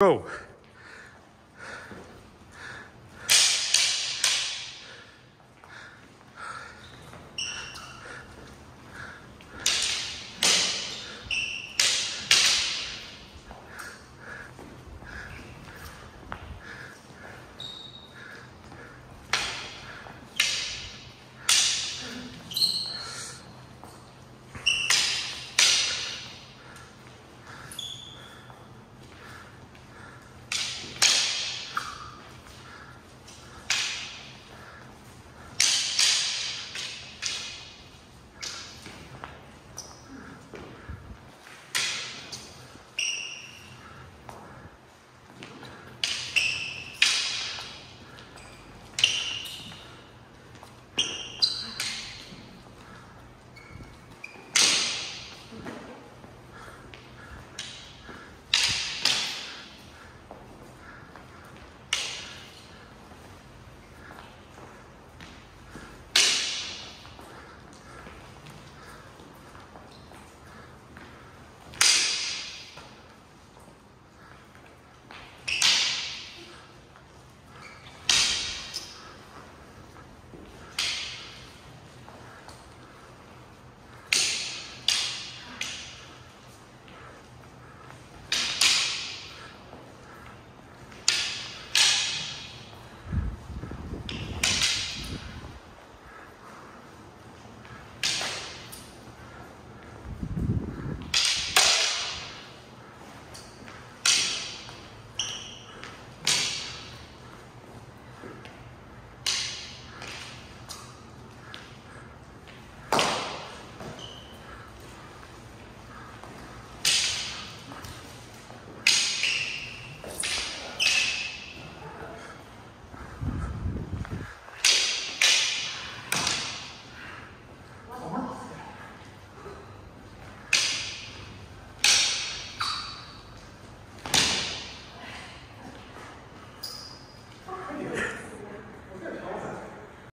Go.